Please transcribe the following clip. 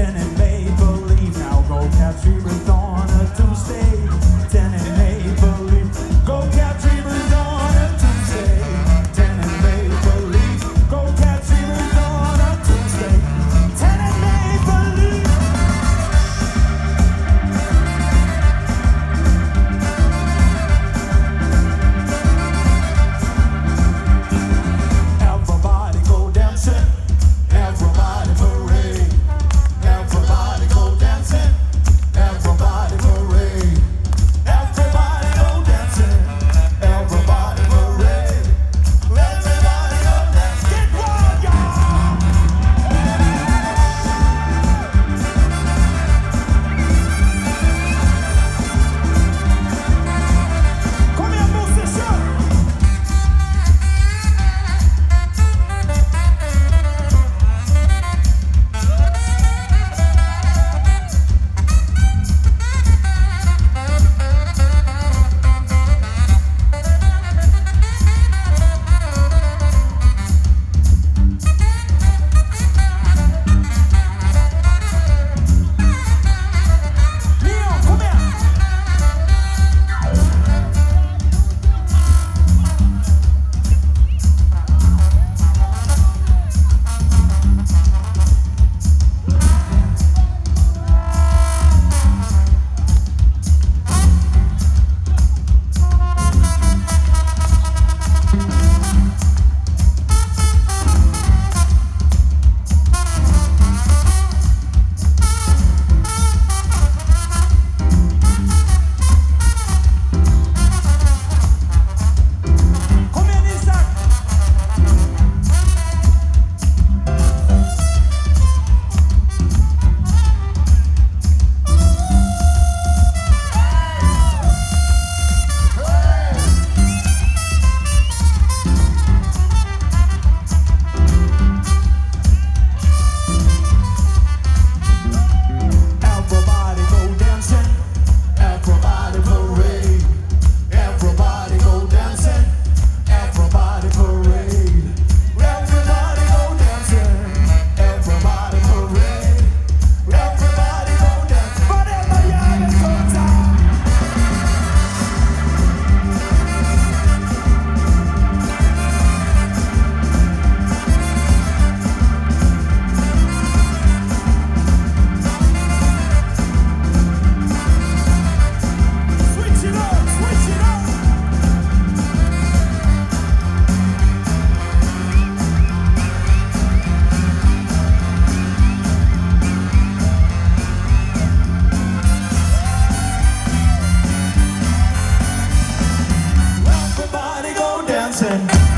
Captain and Maple Leaf. Now go capture your thoughts. Jackson.